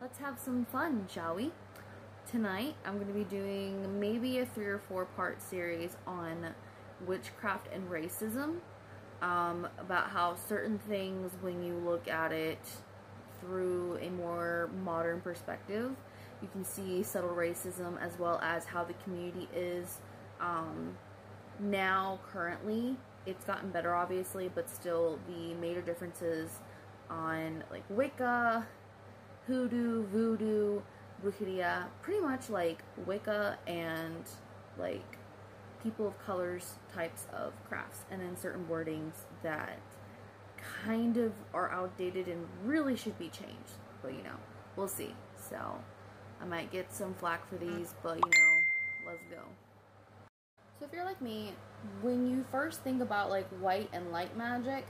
let's have some fun, shall we? Tonight, I'm going to be doing maybe a three or four part series on witchcraft and racism. Um, about how certain things, when you look at it through a more modern perspective, you can see subtle racism as well as how the community is um, now, currently. It's gotten better, obviously, but still the major differences on like Wicca, hoodoo, voodoo, brujeria, pretty much like Wicca and like people of colors types of crafts, and then certain wordings that kind of are outdated and really should be changed. But you know, we'll see. So I might get some flack for these, but you know, let's go. So if you're like me, when you first think about like white and light magic,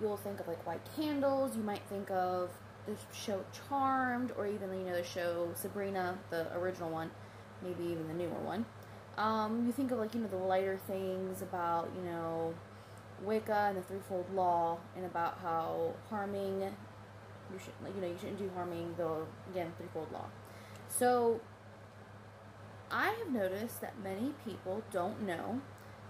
you'll think of like white candles. You might think of the show Charmed, or even you know the show Sabrina, the original one, maybe even the newer one. Um, you think of like you know the lighter things about you know Wicca and the threefold law, and about how harming you should like you know you shouldn't do harming the again threefold law. So I have noticed that many people don't know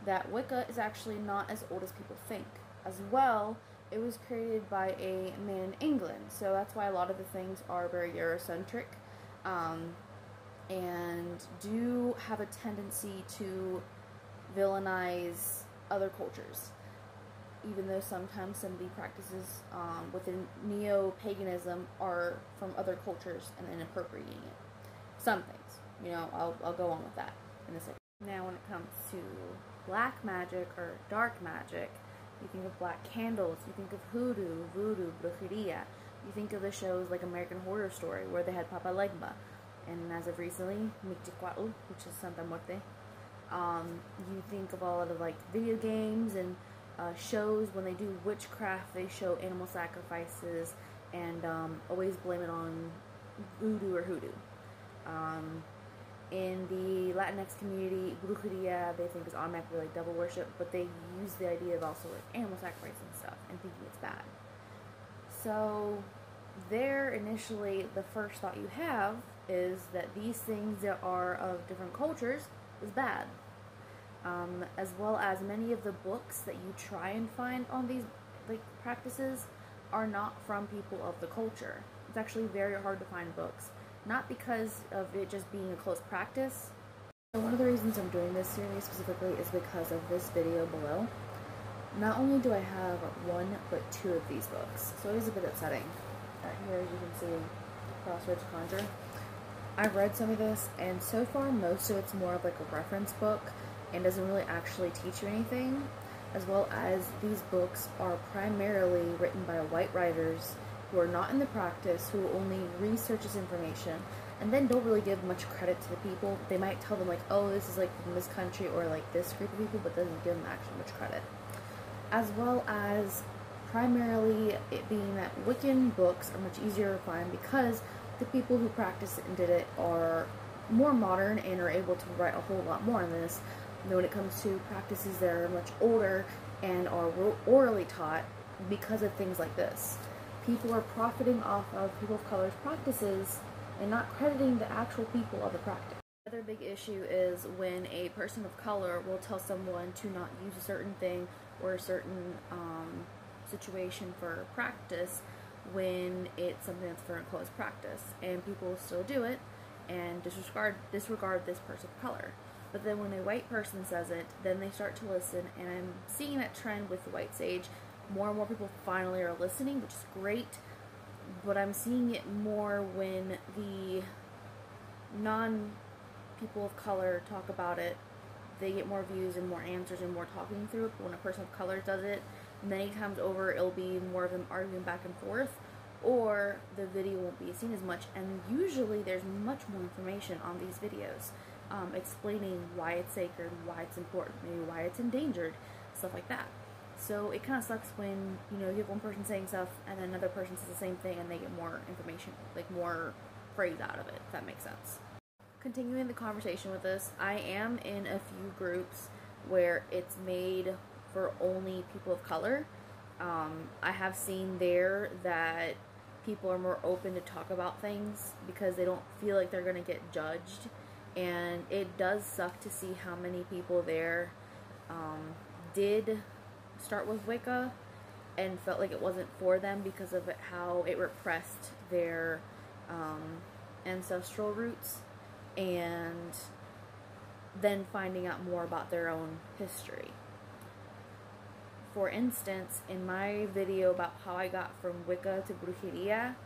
that Wicca is actually not as old as people think. As well, it was created by a man in England, so that's why a lot of the things are very Eurocentric um, and do have a tendency to villainize other cultures. Even though sometimes some of the practices um, within neo paganism are from other cultures and then appropriating it. Some things, you know, I'll, I'll go on with that in a second. Now, when it comes to black magic or dark magic, you think of black candles, you think of hoodoo, voodoo, brujeria. You think of the shows like American Horror Story, where they had Papa Legba, and as of recently, Mictlantecuhtli, which is Santa Muerte. Um, you think of all of the like video games and uh, shows when they do witchcraft, they show animal sacrifices and um, always blame it on voodoo or hoodoo. Um, in the Latinx community, brujeria they think is automatically like devil worship, but they use the idea of also like animal sacrifice and stuff and thinking it's bad. So, there initially, the first thought you have is that these things that are of different cultures is bad. Um, as well as many of the books that you try and find on these like practices are not from people of the culture. It's actually very hard to find books not because of it just being a close practice. So one of the reasons I'm doing this series specifically is because of this video below. Not only do I have one, but two of these books, so it is a bit upsetting. Right here, as you can see, Crossroads Conjure. I've read some of this, and so far most of it's more of like a reference book and doesn't really actually teach you anything, as well as these books are primarily written by white writers who are not in the practice, who only research this information, and then don't really give much credit to the people. They might tell them like, oh, this is like from this country or like this group of people, but doesn't give them actually much credit. As well as primarily it being that Wiccan books are much easier to find because the people who practice it and did it are more modern and are able to write a whole lot more on this. when it comes to practices that are much older and are orally taught because of things like this people are profiting off of people of color's practices and not crediting the actual people of the practice. Another big issue is when a person of color will tell someone to not use a certain thing or a certain um, situation for practice when it's something that's for a close practice, and people still do it and disregard disregard this person of color. But then when a white person says it, then they start to listen, and I'm seeing that trend with the white sage more and more people finally are listening, which is great. But I'm seeing it more when the non people of color talk about it. They get more views and more answers and more talking through it. But when a person of color does it, many times over, it'll be more of them arguing back and forth, or the video won't be seen as much. And usually, there's much more information on these videos, um, explaining why it's sacred, why it's important, maybe why it's endangered, stuff like that. So it kind of sucks when, you know, you have one person saying stuff and then another person says the same thing and they get more information, like more praise out of it, if that makes sense. Continuing the conversation with this, I am in a few groups where it's made for only people of color. Um, I have seen there that people are more open to talk about things because they don't feel like they're going to get judged. And it does suck to see how many people there um, did start with Wicca and felt like it wasn't for them because of how it repressed their um, ancestral roots and then finding out more about their own history. For instance, in my video about how I got from Wicca to Brujeria,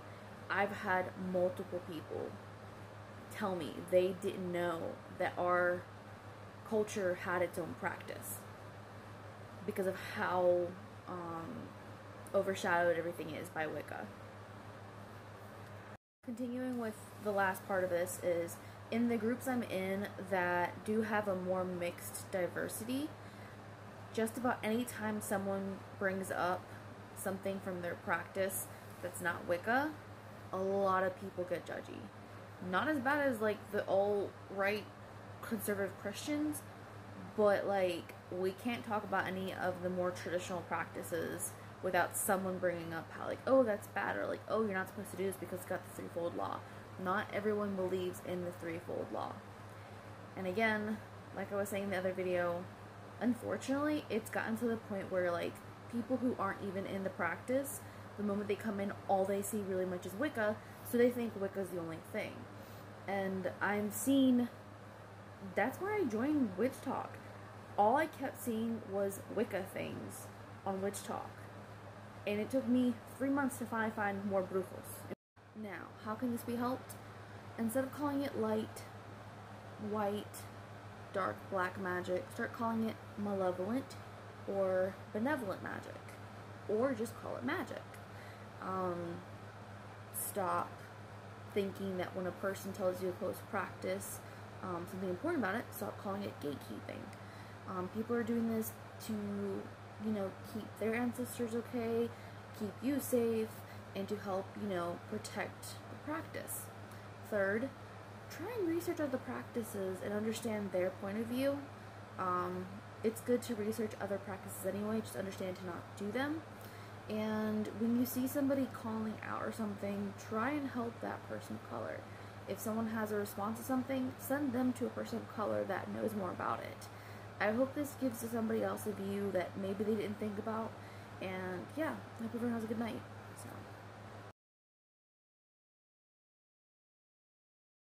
I've had multiple people tell me they didn't know that our culture had its own practice because of how um, overshadowed everything is by Wicca. Continuing with the last part of this is in the groups I'm in that do have a more mixed diversity, just about any time someone brings up something from their practice that's not Wicca, a lot of people get judgy. Not as bad as like the all right conservative Christians, but like we can't talk about any of the more traditional practices without someone bringing up how like oh that's bad or like oh you're not supposed to do this because it's got the threefold law. Not everyone believes in the threefold law. And again like i was saying in the other video unfortunately it's gotten to the point where like people who aren't even in the practice the moment they come in all they see really much is wicca so they think wicca is the only thing. And i'm seeing that's why i joined WitchTok all i kept seeing was wicca things on WitchTok and it took me three months to finally find more brujos. Now, how can this be helped? Instead of calling it light, white, dark black magic, start calling it malevolent or benevolent magic, or just call it magic. Um, stop thinking that when a person tells you a close practice um, something important about it, stop calling it gatekeeping. Um, people are doing this to you know, keep their ancestors okay, keep you safe, and to help, you know, protect the practice. Third, try and research other practices and understand their point of view. Um, it's good to research other practices anyway, just understand to not do them. And when you see somebody calling out or something, try and help that person of color. If someone has a response to something, send them to a person of color that knows more about it. I hope this gives to somebody else a view that maybe they didn't think about. And yeah, I hope everyone has a good night.